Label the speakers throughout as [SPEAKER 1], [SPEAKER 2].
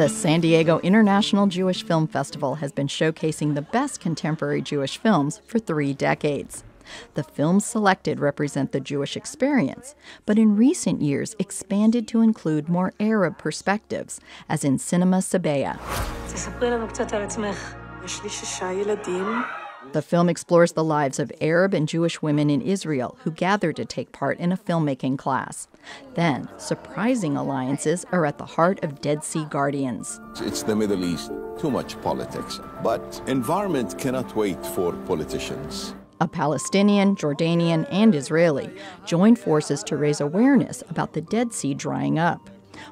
[SPEAKER 1] The San Diego International Jewish Film Festival has been showcasing the best contemporary Jewish films for three decades. The films selected represent the Jewish experience, but in recent years expanded to include more Arab perspectives, as in Cinema Sabaya. The film explores the lives of Arab and Jewish women in Israel who gather to take part in a filmmaking class. Then, surprising alliances are at the heart of Dead Sea Guardians.
[SPEAKER 2] It's the Middle East, too much politics. But environment cannot wait for politicians.
[SPEAKER 1] A Palestinian, Jordanian, and Israeli join forces to raise awareness about the Dead Sea drying up.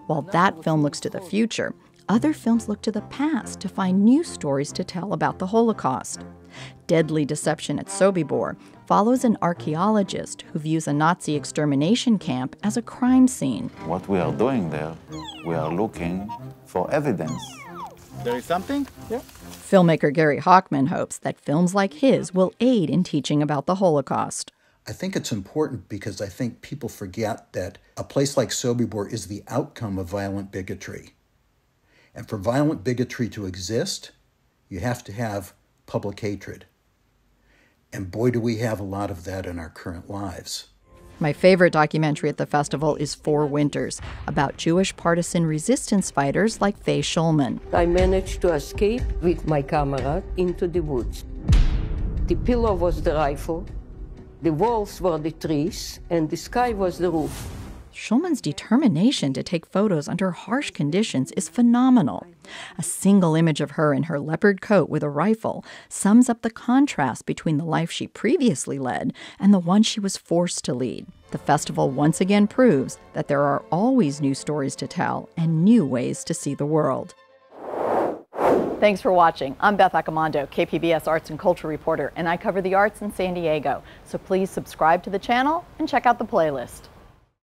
[SPEAKER 1] While that film looks to the future, other films look to the past to find new stories to tell about the Holocaust. Deadly Deception at Sobibor follows an archaeologist who views a Nazi extermination camp as a crime scene.
[SPEAKER 3] What we are doing there, we are looking for evidence.
[SPEAKER 4] There is something? Yeah.
[SPEAKER 1] Filmmaker Gary Hawkman hopes that films like his will aid in teaching about the Holocaust.
[SPEAKER 5] I think it's important because I think people forget that a place like Sobibor is the outcome of violent bigotry. And for violent bigotry to exist, you have to have public hatred. And boy, do we have a lot of that in our current lives.
[SPEAKER 1] My favorite documentary at the festival is Four Winters, about Jewish partisan resistance fighters like Faye Schulman.
[SPEAKER 6] I managed to escape with my camera into the woods. The pillow was the rifle, the walls were the trees, and the sky was the roof.
[SPEAKER 1] Schulman's determination to take photos under harsh conditions is phenomenal. A single image of her in her leopard coat with a rifle sums up the contrast between the life she previously led and the one she was forced to lead. The festival once again proves that there are always new stories to tell and new ways to see the world. Thanks for watching. I'm Beth Accomando, KPBS Arts and Culture reporter, and I cover the arts in San Diego. So please subscribe to the channel and check out the playlist.